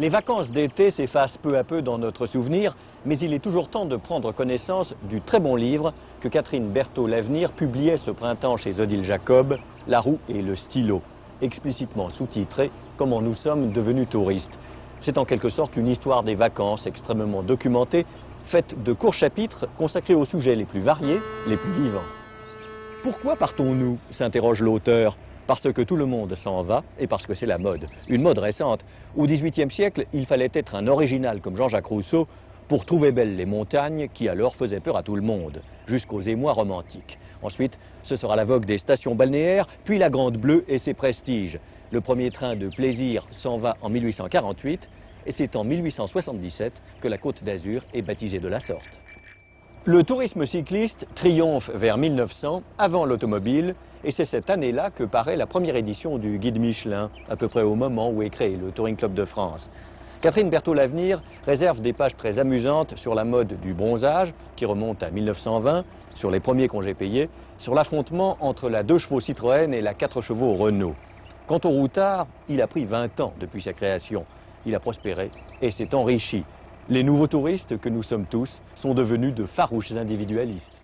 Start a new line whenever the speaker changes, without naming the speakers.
Les vacances d'été s'effacent peu à peu dans notre souvenir, mais il est toujours temps de prendre connaissance du très bon livre que Catherine Berthaud-Lavenir publiait ce printemps chez Odile Jacob, La roue et le stylo, explicitement sous-titré Comment nous sommes devenus touristes. C'est en quelque sorte une histoire des vacances extrêmement documentée, faite de courts chapitres consacrés aux sujets les plus variés, les plus vivants. Pourquoi partons-nous? s'interroge l'auteur. Parce que tout le monde s'en va et parce que c'est la mode. Une mode récente. Au XVIIIe siècle, il fallait être un original comme Jean-Jacques Rousseau pour trouver belles les montagnes qui alors faisaient peur à tout le monde, jusqu'aux émois romantiques. Ensuite, ce sera la vogue des stations balnéaires, puis la Grande Bleue et ses prestiges. Le premier train de plaisir s'en va en 1848 et c'est en 1877 que la Côte d'Azur est baptisée de la sorte. Le tourisme cycliste triomphe vers 1900, avant l'automobile, et c'est cette année-là que paraît la première édition du Guide Michelin, à peu près au moment où est créé le Touring Club de France. Catherine Berthaud-Lavenir réserve des pages très amusantes sur la mode du bronzage, qui remonte à 1920, sur les premiers congés payés, sur l'affrontement entre la 2 chevaux Citroën et la 4 chevaux Renault. Quant au routard, il a pris 20 ans depuis sa création. Il a prospéré et s'est enrichi. Les nouveaux touristes que nous sommes tous sont devenus de farouches individualistes.